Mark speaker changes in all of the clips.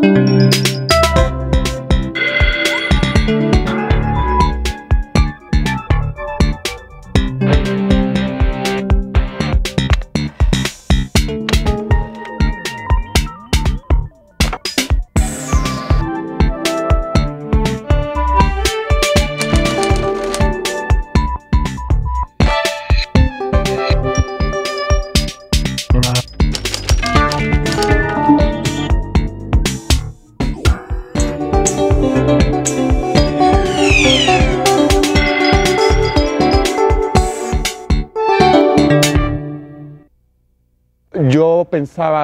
Speaker 1: Yo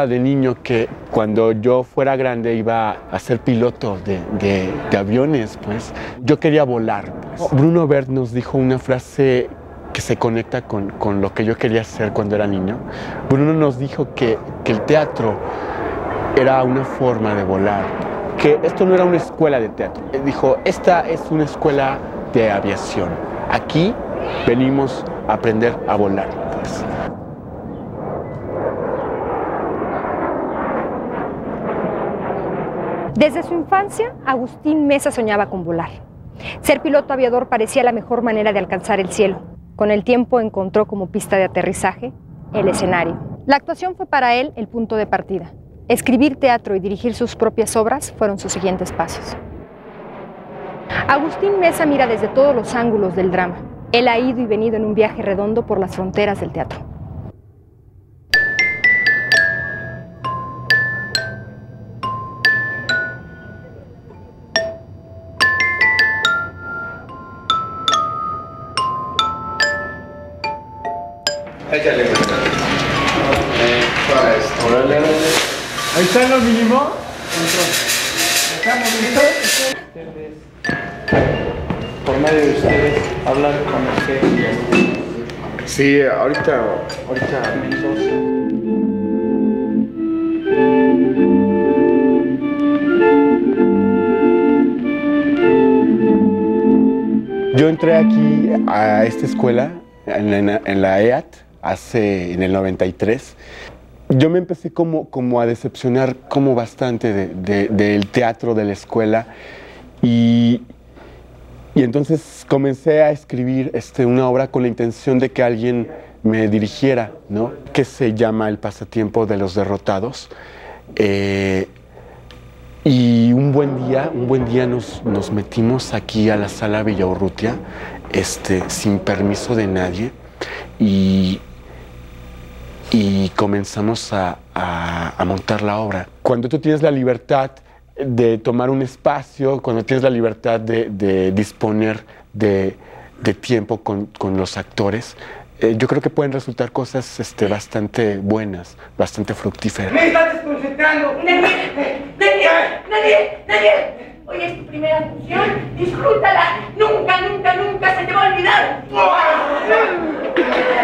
Speaker 1: pensaba de niño que cuando yo fuera grande iba a ser piloto de, de- de aviones, pues. Yo quería volar. pues. Bruno Bert nos dijo una frase que se conecta con, con lo que yo quería hacer cuando era niño. Bruno nos dijo que, que el teatro era una forma de volar, que esto no era una escuela de teatro. Él dijo, esta es una escuela de aviación. Aquí venimos a aprender a volar. pues.
Speaker 2: Desde su infancia, Agustín Mesa soñaba con volar. Ser piloto aviador parecía la mejor manera de alcanzar el cielo. Con el tiempo encontró como pista de aterrizaje el escenario. La actuación fue para él el punto de partida. Escribir teatro y dirigir sus propias obras fueron sus siguientes pasos. Agustín Mesa mira desde todos los ángulos del drama. Él ha ido y venido en un viaje redondo por las fronteras del teatro.
Speaker 1: Está lo mínimo.
Speaker 3: ¿Estamos listos? Por medio de ustedes, hablar con el jefe.
Speaker 1: Sí, ahorita, ahorita. Yo entré aquí a esta escuela, en la, en la EAT, hace, en el 93. Yo me empecé como, como a decepcionar como bastante de- de- del teatro de la escuela y, y entonces comencé a escribir este, una obra con la intención de que alguien me dirigiera, ¿no? Que se llama El pasatiempo de los derrotados. Eh, y un buen día, un buen día nos, nos metimos aquí a la sala Villaurrutia, este, sin permiso de nadie, y, y comenzamos a, a- a montar la obra. Cuando tú tienes la libertad de tomar un espacio, cuando tienes la libertad de, de disponer de, de tiempo con, con los actores, eh, yo creo que pueden resultar cosas este, bastante buenas, bastante fructíferas.
Speaker 4: ¡Me estás desconcentrando! ¡Daniel! ¡Daniel! ¡Daniel! ¡Daniel! Hoy es tu primera función. Disfrútala. Nunca, nunca, nunca se te va a olvidar.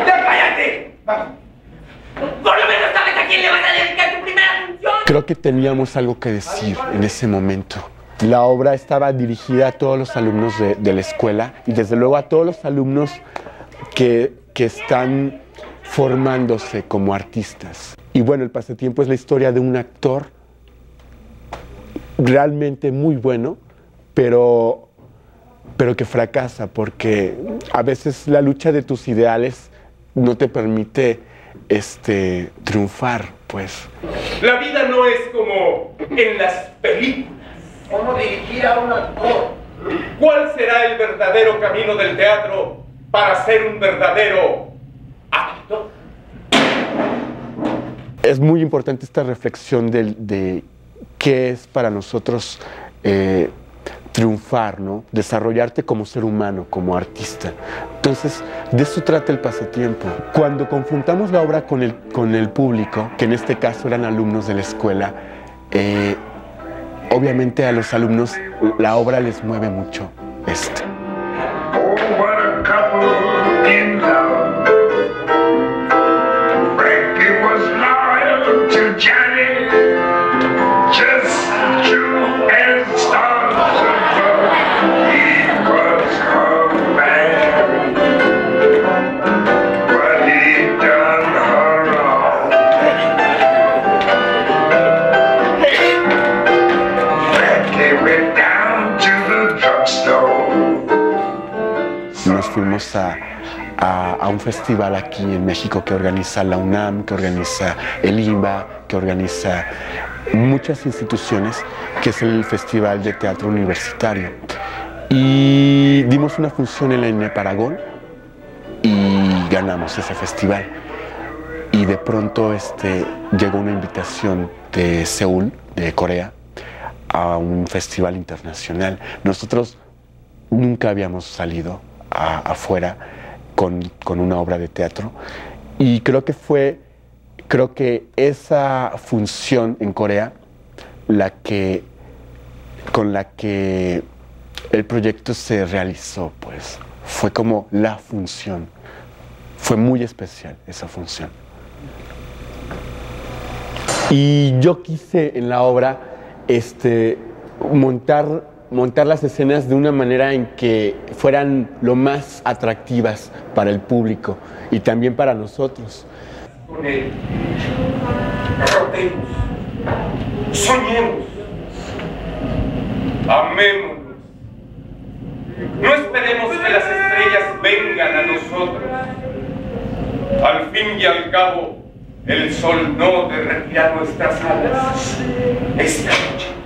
Speaker 4: ¡Ya cállate! Por lo menos sabes a quién le vas a dedicar tu primera función.
Speaker 1: Creo que teníamos algo que decir en ese momento. La obra estaba dirigida a todos los alumnos de, de la escuela y desde luego a todos los alumnos que, que están formándose como artistas. Y bueno, el pasatiempo es la historia de un actor realmente muy bueno, pero, pero que fracasa porque a veces la lucha de tus ideales no te permite este, triunfar, pues.
Speaker 5: La vida no es como en las películas.
Speaker 6: ¿Cómo dirigir a un actor?
Speaker 5: ¿Cuál será el verdadero camino del teatro para ser un verdadero actor?
Speaker 1: Es muy importante esta reflexión del- de, qué es para nosotros eh, triunfar, ¿no? Desarrollarte como ser humano, como artista. Entonces, de eso trata el pasatiempo. Cuando confrontamos la obra con el, con el público, que en este caso eran alumnos de la escuela, eh, obviamente a los alumnos la obra les mueve mucho. Este. Un festival aquí en México que organiza la UNAM, que organiza el IMBA, que organiza muchas instituciones, que es el Festival de Teatro Universitario. Y dimos una función en la INE Paragón y ganamos ese festival. Y de pronto este, llegó una invitación de Seúl, de Corea, a un festival internacional. Nosotros nunca habíamos salido afuera con, una obra de teatro y creo que fue, creo que esa función en Corea la que, con la que el proyecto se realizó, pues fue como la función. Fue muy especial esa función. Y yo quise en la obra este, montar, montar las escenas de una manera en que fueran lo más atractivas para el público y también para nosotros.
Speaker 5: Rotemos, soñemos, amémonos. No esperemos que las estrellas vengan a nosotros. Al fin y al cabo, el sol no derretirá nuestras alas esta noche.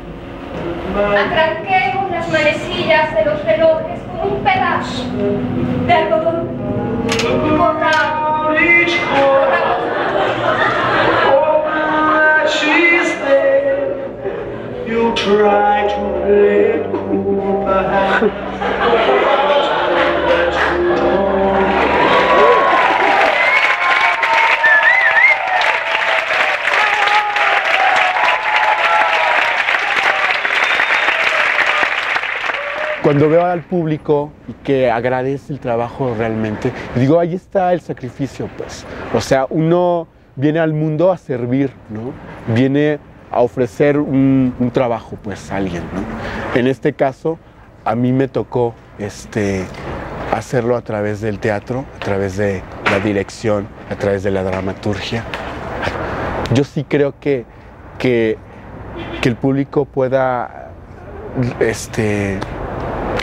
Speaker 2: Arranquemos las manecillas de los relojes con un pedazo de algodón.
Speaker 3: You try to play it cool, perhaps.
Speaker 1: Cuando veo al público y que agradece el trabajo realmente, digo, ahí está el sacrificio, pues. O sea, uno viene al mundo a servir, ¿no? Viene a ofrecer un, trabajo, pues, a alguien, ¿no? En este caso, a mí me tocó este, hacerlo a través del teatro, a través de la dirección, a través de la dramaturgia. Yo sí creo que, que, que el público pueda este,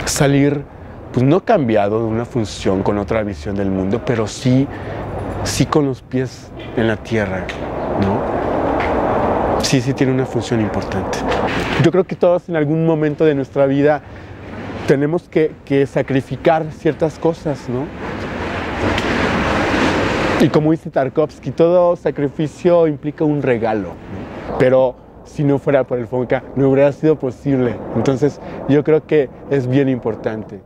Speaker 1: salir, pues no cambiado de una función con otra visión del mundo, pero sí, sí con los pies en la tierra, ¿no? Sí, sí tiene una función importante. Yo creo que todos en algún momento de nuestra vida tenemos que, sacrificar ciertas cosas, ¿no? Y como dice Tarkovsky, todo sacrificio implica un regalo, ¿no? pero si no fuera por el FONCA no hubiera sido posible. Entonces yo creo que es bien importante.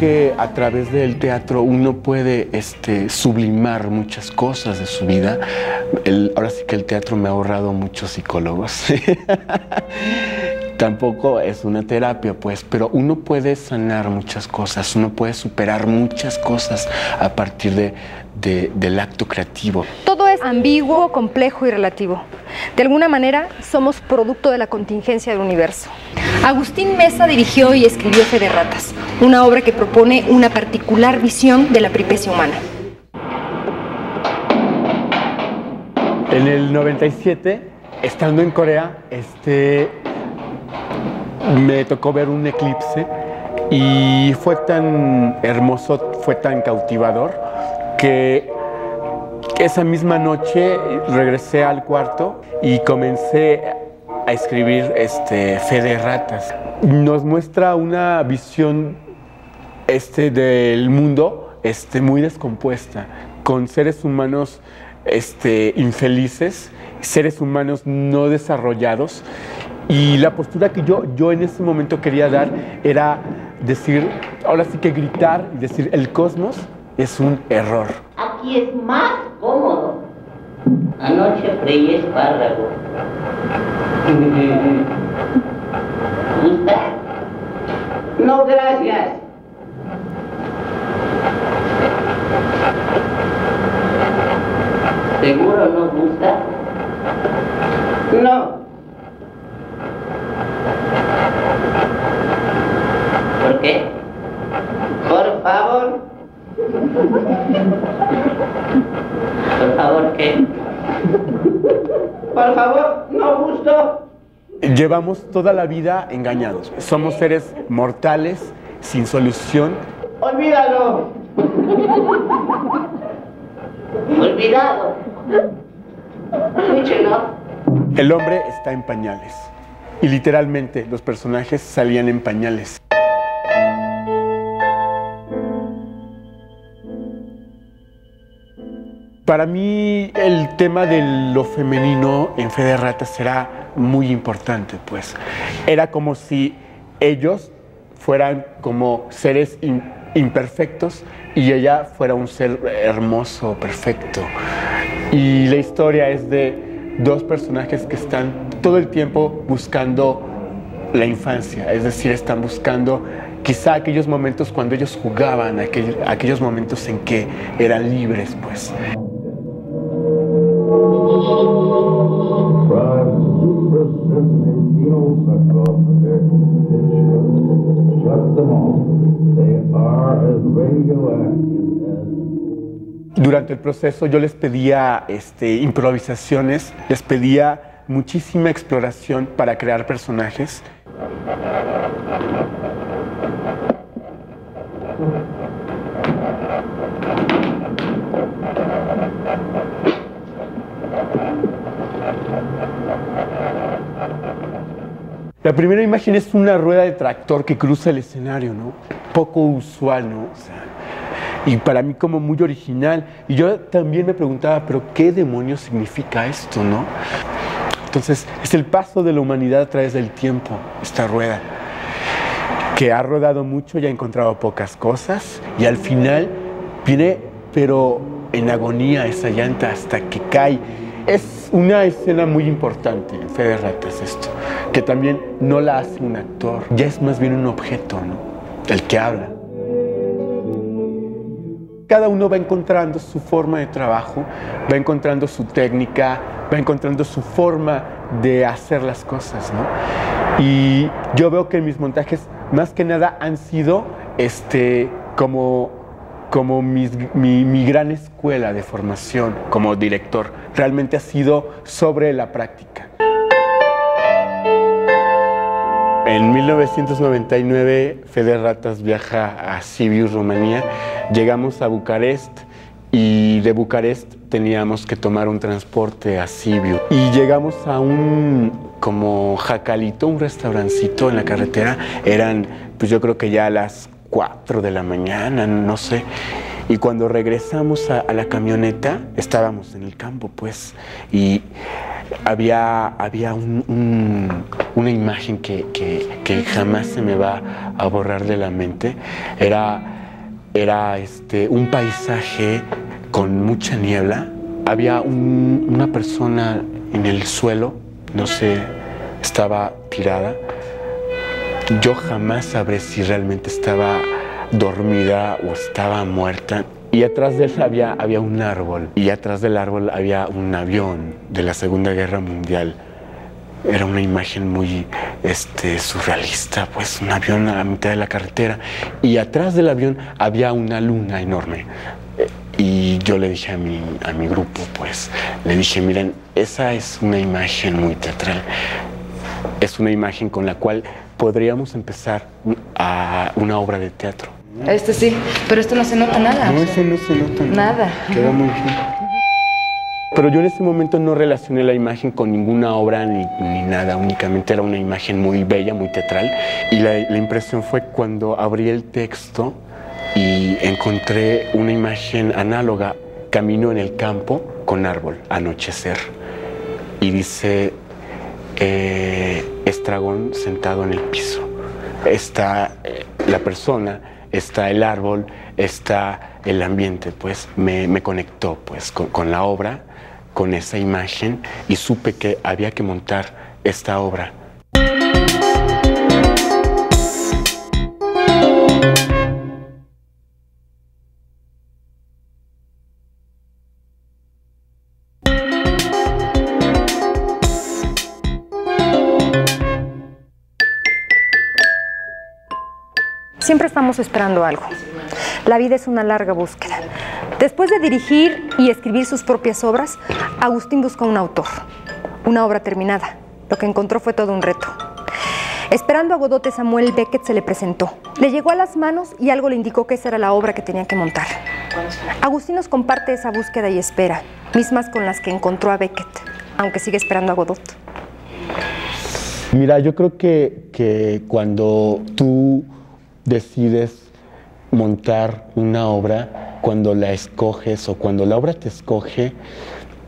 Speaker 1: Que a través del teatro uno puede este, sublimar muchas cosas de su vida. Ahora sí que el teatro me ha ahorrado muchos psicólogos. Tampoco es una terapia, pues, pero uno puede sanar muchas cosas, uno puede superar muchas cosas a partir de- de- del acto creativo.
Speaker 2: Todo es ambiguo, complejo y relativo. De alguna manera, somos producto de la contingencia del universo. Agustín Mesa dirigió y escribió Fe de Ratas, una obra que propone una particular visión de la peripecia humana.
Speaker 1: En el 97, estando en Corea, este, me tocó ver un eclipse y fue tan hermoso, fue tan cautivador que Esa misma noche regresé al cuarto y comencé a escribir este, Fe de Ratas. Nos muestra una visión este, del mundo este, muy descompuesta, con seres humanos este, infelices, seres humanos no desarrollados. Y la postura que yo, yo en ese momento quería dar era decir, ahora sí que gritar y decir, el cosmos es un error.
Speaker 7: Aquí es más cómodo. Anoche freí espárragos. ¿Gusta? No, gracias. ¿Seguro no gusta? No. ¿Por qué? Por favor. ¿qué? Por favor, no gusto.
Speaker 1: Llevamos toda la vida engañados. Somos seres mortales, sin solución.
Speaker 7: Olvídalo. Olvidado. Escúchelo.
Speaker 1: El hombre está en pañales. Y literalmente los personajes salían en pañales. Para mí el tema de lo femenino en Fe de Ratas será muy importante, pues. Era como si ellos fueran como seres imperfectos y ella fuera un ser hermoso, perfecto. Y la historia es de dos personajes que están todo el tiempo buscando la infancia, es decir, están buscando quizá aquellos momentos cuando ellos jugaban, aquel- aquellos momentos en que eran libres, pues. Durante el proceso yo les pedía este, improvisaciones, les pedía muchísima exploración para crear personajes. La primera imagen es una rueda de tractor que cruza el escenario, ¿no? Poco usual, ¿no? O sea, y para mí como muy original. Y yo también me preguntaba, pero ¿qué demonios significa esto, no? Entonces, es el paso de la humanidad a través del tiempo, esta rueda, que ha rodado mucho y ha encontrado pocas cosas, y al final viene, pero en agonía esa llanta hasta que cae. Es una escena muy importante en Fe de Ratas esto, que también no la hace un actor, ya es más bien un objeto, ¿no? El que habla. Cada uno va encontrando su forma de trabajo, va encontrando su técnica, va encontrando su forma de hacer las cosas, ¿no? Y yo veo que mis montajes, más que nada, han sido este, como, como mis- mi, mi gran escuela de formación como director. Realmente ha sido sobre la práctica. En 1999, Fede Ratas viaja a Sibiu, Rumanía. Llegamos a Bucarest y de Bucarest teníamos que tomar un transporte a Sibiu. Y llegamos a un como jacalito, un restaurancito en la carretera. Eran, pues yo creo que ya a las 4 de la mañana, no sé. Y cuando regresamos a, la camioneta, estábamos en el campo, pues, y había, había un- un- una imagen que, que- que jamás se me va a borrar de la mente. Era, era este, un paisaje con mucha niebla. Había un- una persona en el suelo, no sé, estaba tirada. Yo jamás sabré si realmente estaba dormida o estaba muerta. Y atrás de él había, había un árbol. Y atrás del árbol había un avión de la Segunda Guerra Mundial. Era una imagen muy este, surrealista, pues un avión a la mitad de la carretera. Y atrás del avión había una luna enorme. Eh, Y yo le dije a mi, a mi grupo, pues, le dije, miren, esa es una imagen muy teatral es una imagen con la cual podríamos empezar a una obra de teatro.
Speaker 8: Este sí, pero esto no se nota nada.
Speaker 1: No, ese no se nota.
Speaker 8: Nada.
Speaker 1: Queda muy bien. Pero yo en ese momento no relacioné la imagen con ninguna obra ni, ni nada, únicamente era una imagen muy bella, muy teatral. Y la, la impresión fue cuando abrí el texto y encontré una imagen análoga, camino en el campo con árbol, anochecer. Y dice, eh, estragón sentado en el piso. Está eh, la persona, está el árbol, está el ambiente, pues me, me conectó pues con, con la obra, con esa imagen y supe que había que montar esta obra.
Speaker 2: Siempre estamos esperando algo. La vida es una larga búsqueda. Después de dirigir y escribir sus propias obras, Agustín buscó un autor, una obra terminada. Lo que encontró fue todo un reto. Esperando a Godote, Samuel Beckett se le presentó. Le llegó a las manos y algo le indicó que esa era la obra que tenía que montar. Agustín nos comparte esa búsqueda y espera, mismas con las que encontró a Beckett, aunque sigue esperando a Godot.
Speaker 1: Mira, yo creo que, que cuando tú decides montar una obra, cuando la escoges o cuando la obra te escoge,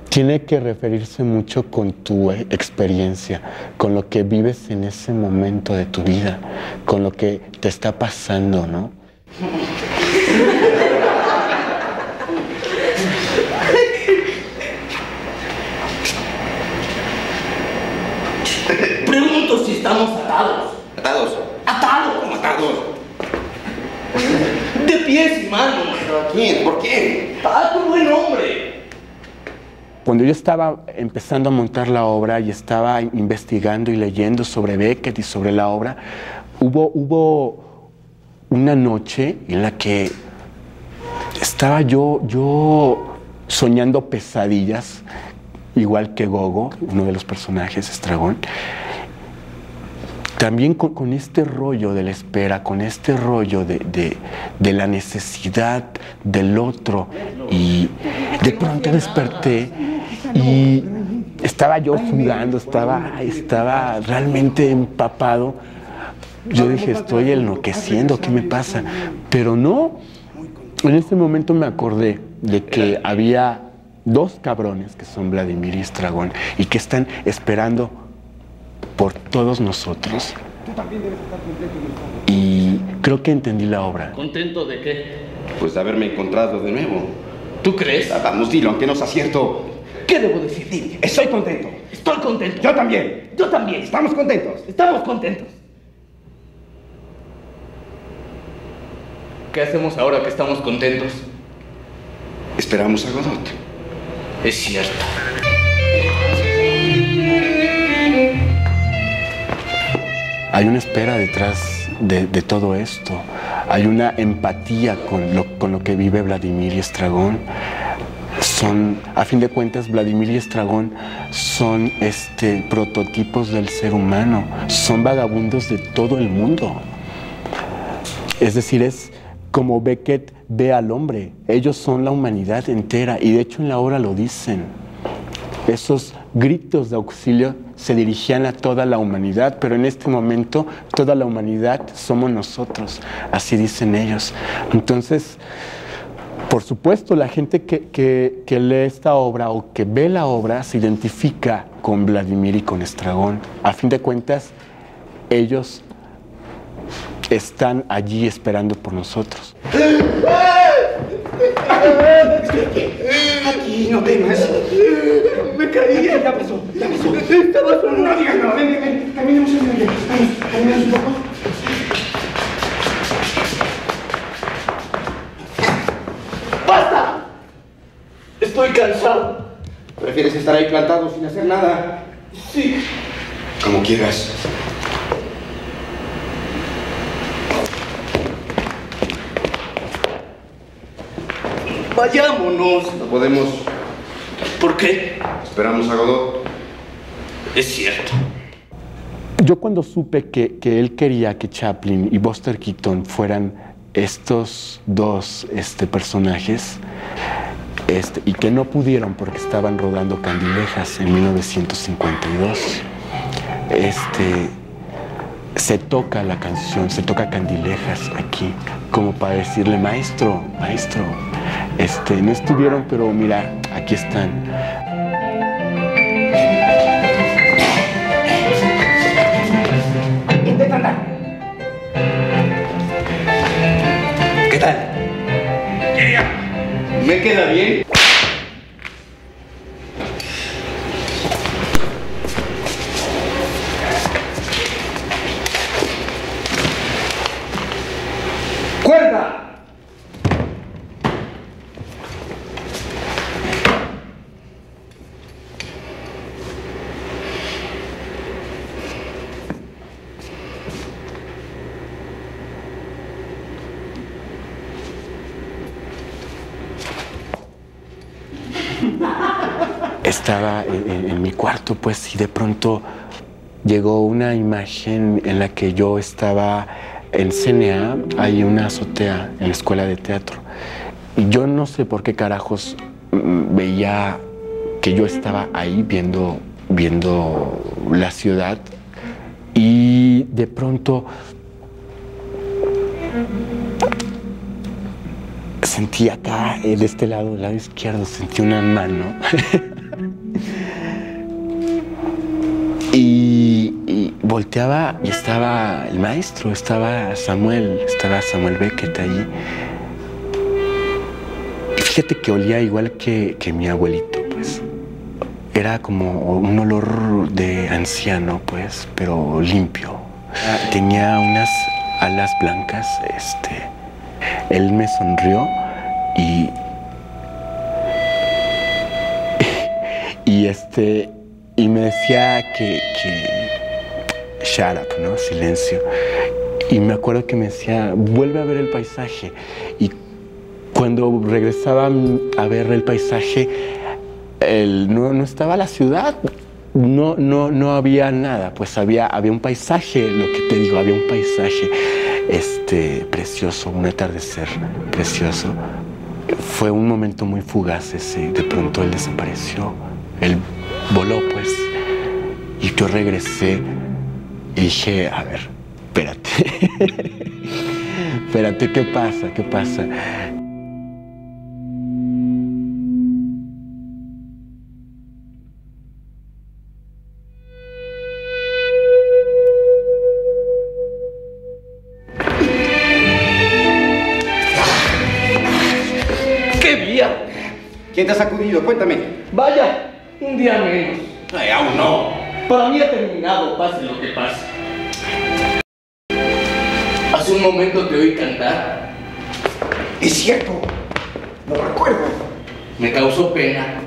Speaker 1: tiene que referirse mucho con tu eh, experiencia, con lo que vives en ese momento de tu vida, con lo que te está pasando, ¿no?
Speaker 8: De pies y manos.
Speaker 6: ¿Pero a quién? ¿Por qué?
Speaker 8: Tu buen hombre.
Speaker 1: Cuando yo estaba empezando a montar la obra y estaba investigando y leyendo sobre Beckett y sobre la obra, hubo, hubo una noche en la que estaba yo, yo soñando pesadillas, igual que Gogo, uno de los personajes, Estragón. También con, este rollo de la espera, con este rollo de, de- de la necesidad del otro. Y de pronto desperté y estaba yo sudando, estaba, estaba realmente empapado. Yo dije, estoy enloqueciendo, ¿qué me pasa? Pero no, en ese momento me acordé de que había dos cabrones que son Vladimir y Estragón y que están esperando por todos nosotros. Y creo que entendí la obra.
Speaker 8: ¿Contento de qué?
Speaker 6: Pues de haberme encontrado de nuevo.
Speaker 8: ¿Tú crees?
Speaker 6: Ah, Vamos, dilo, aunque no sea cierto.
Speaker 8: ¿Qué debo decir? Dime.
Speaker 6: Estoy contento.
Speaker 8: Estoy contento.
Speaker 6: Yo también.
Speaker 8: Yo también.
Speaker 6: Estamos contentos.
Speaker 8: Estamos contentos. ¿Qué hacemos ahora que estamos contentos?
Speaker 6: Esperamos a Godot.
Speaker 8: Es cierto.
Speaker 1: Hay una espera detrás de, todo esto. Hay una empatía con lo, con lo que vive Vladimir y Estragón. Son, a fin de cuentas, Vladimir y Estragón son este, prototipos del ser humano. Son vagabundos de todo el mundo. Es decir, es como Beckett ve al hombre. Ellos son la humanidad entera y de hecho en la obra lo dicen. Esos gritos de auxilio se dirigían a toda la humanidad, pero en este momento toda la humanidad somos nosotros, así dicen ellos. Entonces, por supuesto, la gente que, que- lee esta obra o que ve la obra se identifica con Vladimir y con Estragón. A fin de cuentas, ellos están allí esperando por nosotros.
Speaker 6: No temas. Me caí. Ya pasó, ya pasó. Estaba solo. No digas nada. Ven, ven, ven. Caminemos el Vamos, caminemos un poco.
Speaker 8: ¡Basta! Estoy cansado.
Speaker 6: ¿Prefieres estar ahí plantado sin hacer nada?
Speaker 8: Sí.
Speaker 6: Como quieras.
Speaker 8: Vayámonos.
Speaker 6: No podemos.
Speaker 8: ¿Por qué?
Speaker 6: Esperamos a Godot.
Speaker 8: Es cierto.
Speaker 1: Yo cuando supe que, que él quería que Chaplin y Buster Keaton fueran estos dos este, personajes, este, y que no pudieron porque estaban rodando Candilejas en 1952. Este, se toca la canción, se toca Candilejas aquí, como para decirle, maestro, maestro, este, no estuvieron, pero mira, aquí están.
Speaker 8: ¿Me queda bien?
Speaker 1: Estaba en, mi cuarto, pues, y de pronto llegó una imagen en la que yo estaba en CNA, hay una azotea en la escuela de teatro. Y yo no sé por qué carajos mm, veía que yo estaba ahí viendo, viendo la ciudad y de pronto sentí acá, eh, de este lado, del lado izquierdo, sentí una mano. y, volteaba y estaba el maestro, estaba Samuel, estaba Samuel Beckett allí. Y fíjate que olía igual que, que mi abuelito, pues. Era como un olor de anciano, pues, pero limpio. Tenía unas alas blancas, este. Él me sonrió y. Y este. Y me decía que. que shut ¿no? Silencio. Y me acuerdo que me decía, vuelve a ver el paisaje. Y cuando regresaba a ver el paisaje, el- no, no estaba la ciudad. No, no, no había nada, pues había, había un paisaje, lo que te digo, había un paisaje este, precioso, un atardecer precioso. Fue un momento muy fugaz ese, de pronto él desapareció, él voló pues, y yo regresé y dije, a ver, espérate, espérate, ¿qué pasa? ¿Qué pasa?
Speaker 6: Te
Speaker 8: oí cantar.
Speaker 6: Es cierto. Lo recuerdo.
Speaker 8: Me causó pena.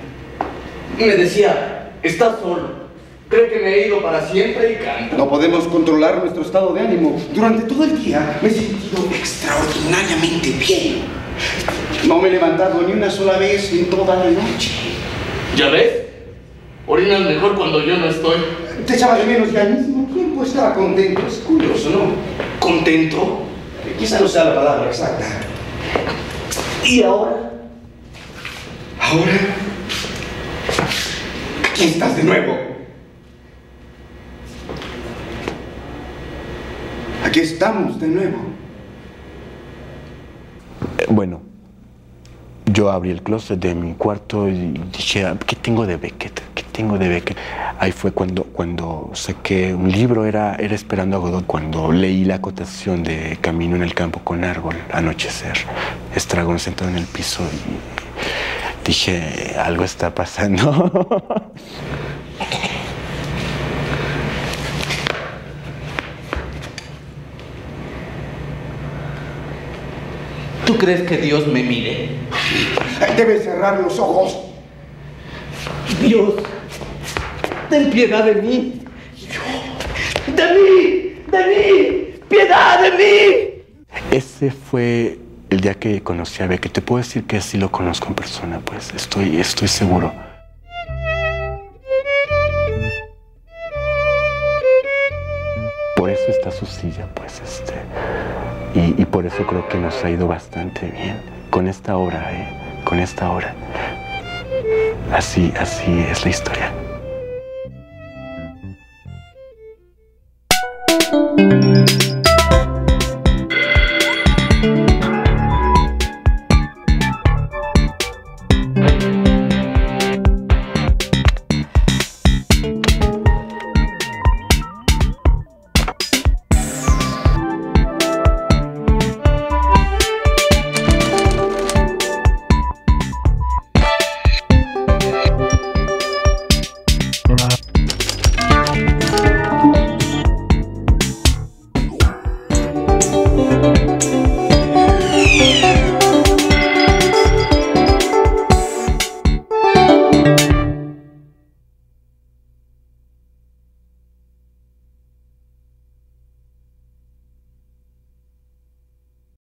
Speaker 8: Me decía, estás solo. Cree que me he ido para siempre y canta.
Speaker 6: No podemos controlar nuestro estado de ánimo. Durante todo el día me he sentido extraordinariamente bien. No me he levantado ni una sola vez en toda la noche.
Speaker 8: ¿Ya ves? Orinas mejor cuando yo no estoy.
Speaker 6: Te echaba de menos y al mismo tiempo estaba contento. Es curioso, ¿no?
Speaker 8: ¿Contento?
Speaker 6: Quizá no sea la palabra exacta.
Speaker 8: ¿Y ahora?
Speaker 6: Ahora, aquí estás de nuevo. Aquí estamos de nuevo.
Speaker 1: Eh, Bueno, yo abrí el closet de mi cuarto y dije, "Ah, ¿qué tengo de Beckett? ¿Qué tengo de Beckett? Ahí fue cuando, cuando saqué un libro, era, era Esperando a Godot, cuando leí la acotación de Camino en el campo con árbol, anochecer, estragón sentado en el piso y dije, algo está pasando.
Speaker 8: ¿Tú crees que Dios me mire?
Speaker 6: Debes cerrar los ojos.
Speaker 8: Dios, piedad de mí. ¡De mí! ¡De mí! ¡Piedad de mí!
Speaker 1: Ese fue el día que conocí a Beckett. Te puedo decir que sí lo conozco en persona, pues estoy, estoy seguro. Por eso está su silla, pues, este. Y, y por eso creo que nos ha ido bastante bien con esta obra, ¿eh? con esta obra. Así, así es la historia. Música